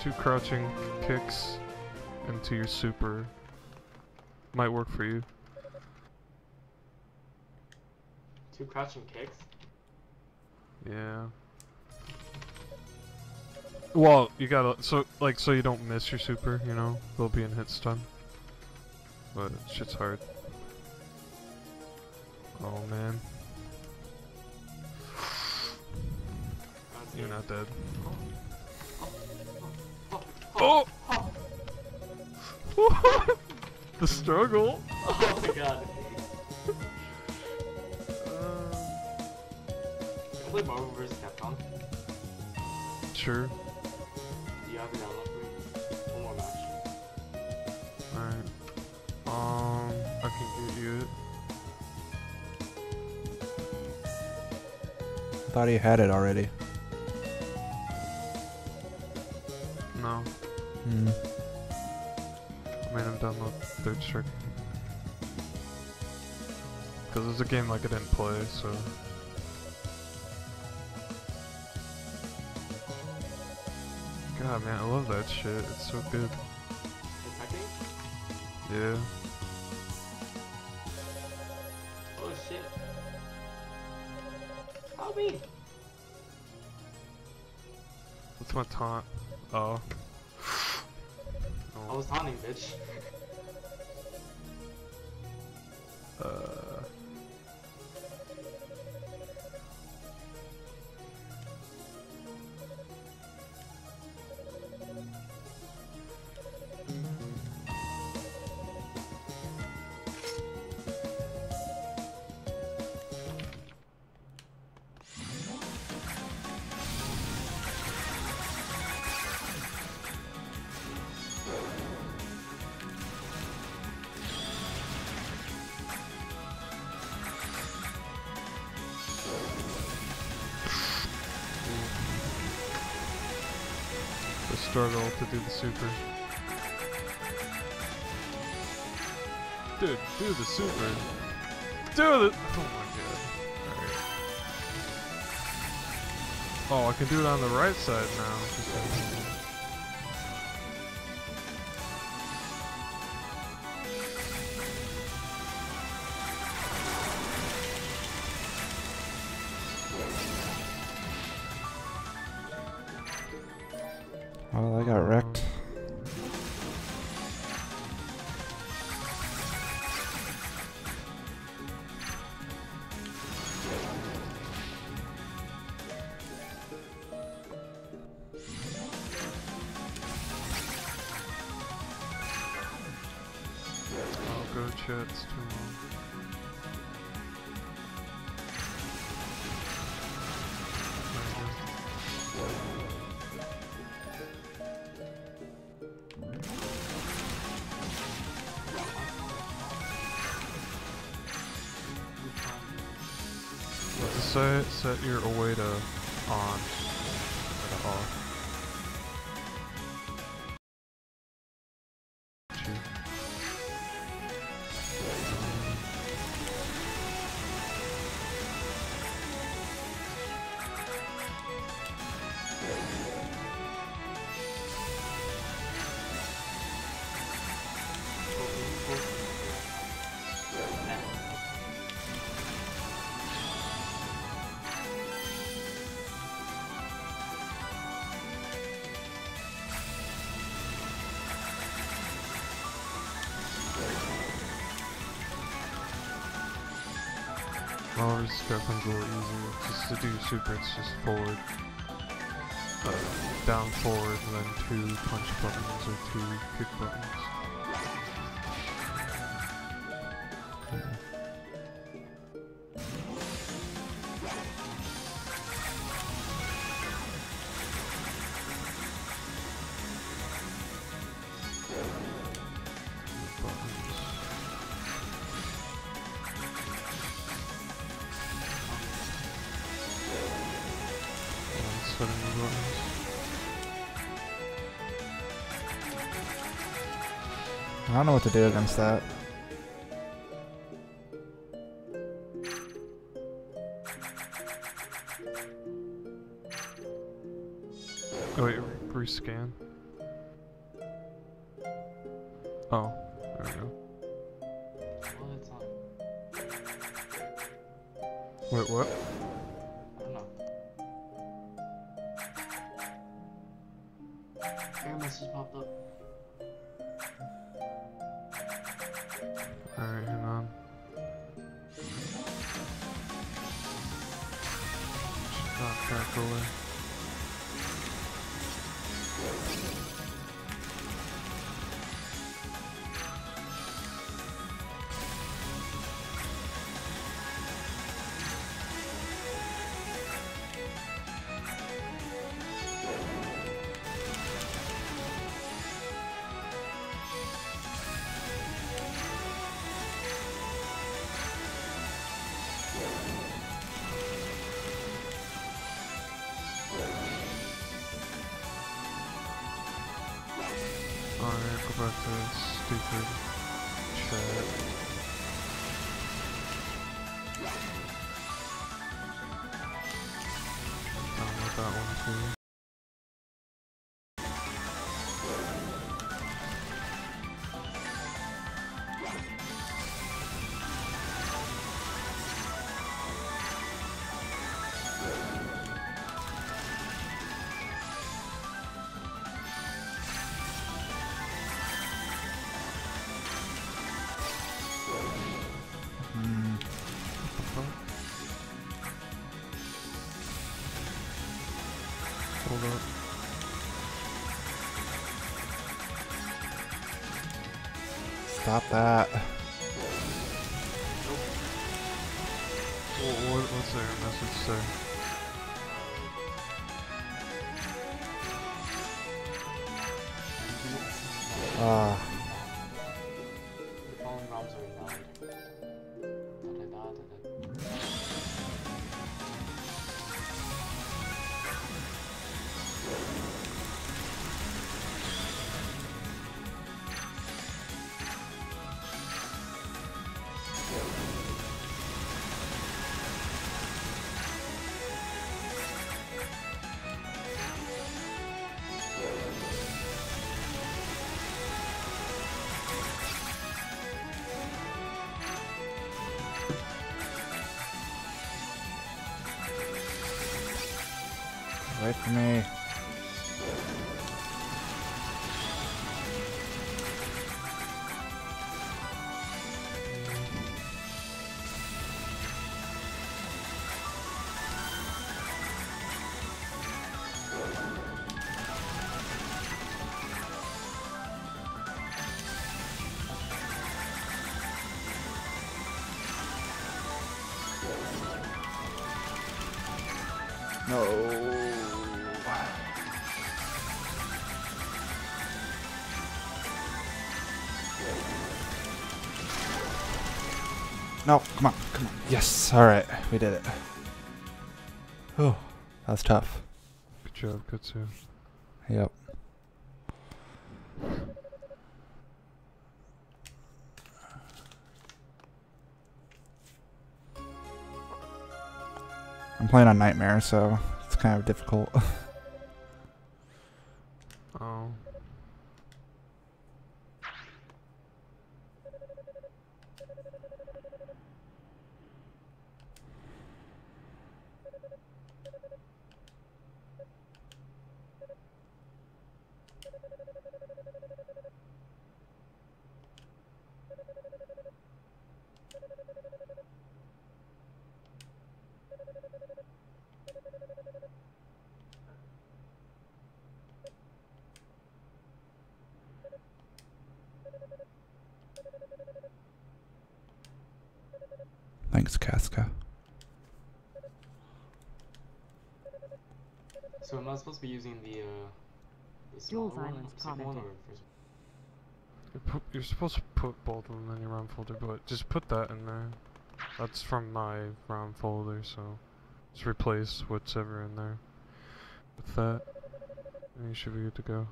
two crouching kicks into your super might work for you. Two crouching kicks. Yeah. Well, you gotta so like so you don't miss your super, you know. They'll be in hit stun. But shit's hard. Oh man, you're not dead. Oh. Oh! Oh! the struggle. Oh my god. Uh, Can I play Marvel vs. Capcom? sure. Do you have it download for me? One more match. Alright. Um, I can get you it. I thought he had it already. No. Hmm. I made him download Third Strike. Because it's a game like I didn't play, so. God, man, I love that shit. It's so good. Yeah. Oh shit. Help me! What's my taunt? Oh. I was taunting, bitch. Uh. Struggle to do the super. Dude, do the super. Do the. Oh my god. Alright. Oh, I can do it on the right side now. Go too long. Set, set your away to on. To off. Becomes a little easier. Just to do super, it's just forward, uh, down forward, and then two punch buttons or two kick. Buttons. Setting the buttons. I don't know what to do against that. Oh wait, re- rescan. Oh, there we go. Well, it's on. Wait, what? Message popped up. Alright, hang on. Should not away. Alright, go back to stupid chat. That one too. Stop that. What, what, what's their message say? Ah. The Wait for me. No. No, come on, come on. Yes, alright, we did it. Oh, that was tough. Good job, Katsu. Yep. I'm playing on Nightmare, so it's kind of difficult. Oh. Thanks, Casca. So am I supposed to be using the uh the Dual smaller one, violence the second one, or first You put, you're supposed to put both of them in your RAM folder, but just put that in there. That's from my RAM folder, so just replace whatever in there with that, and you should be good to go.